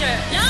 梁